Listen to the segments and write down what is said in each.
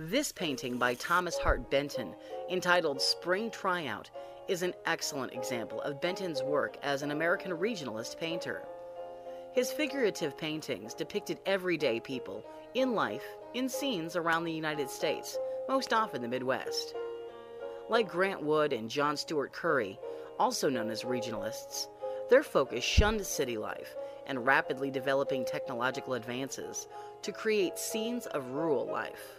This painting by Thomas Hart Benton, entitled Spring Tryout, is an excellent example of Benton's work as an American regionalist painter. His figurative paintings depicted everyday people in life in scenes around the United States, most often the Midwest. Like Grant Wood and John Steuart Curry, also known as regionalists, their focus shunned city life and rapidly developing technological advances to create scenes of rural life.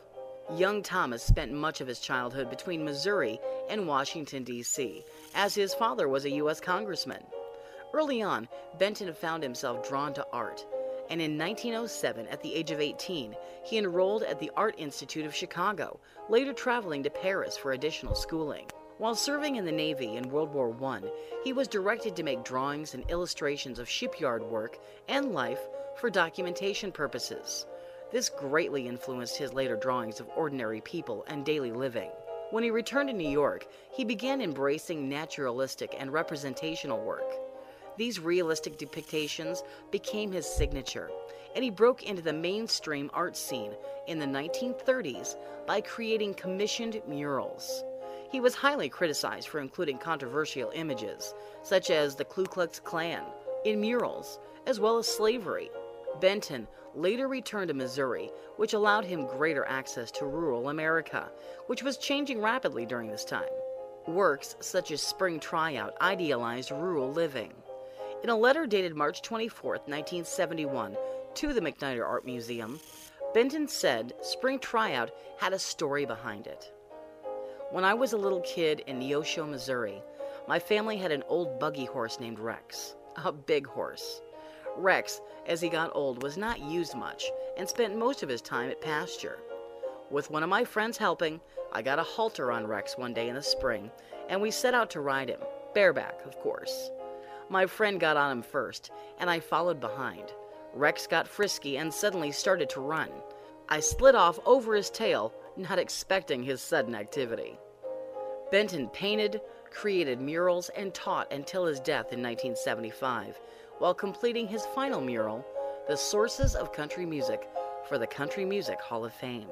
Young Thomas spent much of his childhood between Missouri and Washington, D.C., as his father was a U.S. congressman. Early on, Benton found himself drawn to art, and in 1907, at the age of 18, he enrolled at the Art Institute of Chicago, later traveling to Paris for additional schooling. While serving in the Navy in World War I, he was directed to make drawings and illustrations of shipyard work and life for documentation purposes. This greatly influenced his later drawings of ordinary people and daily living. When he returned to New York, he began embracing naturalistic and representational work. These realistic depictions became his signature, and he broke into the mainstream art scene in the 1930s by creating commissioned murals. He was highly criticized for including controversial images, such as the Ku Klux Klan, in murals, as well as slavery. Benton later returned to Missouri, which allowed him greater access to rural America, which was changing rapidly during this time. Works such as Spring Tryout idealized rural living. In a letter dated March 24, 1971, to the MacNider Art Museum, Benton said Spring Tryout had a story behind it. When I was a little kid in Neosho, Missouri, my family had an old buggy horse named Rex, a big horse. Rex, as he got old, was not used much and spent most of his time at pasture. With one of my friends helping, I got a halter on Rex one day in the spring, and we set out to ride him, bareback, of course. My friend got on him first, and I followed behind. Rex got frisky and suddenly started to run. I slid off over his tail, not expecting his sudden activity. Benton painted, created murals, and taught until his death in 1975 while completing his final mural, The Sources of Country Music, for the Country Music Hall of Fame.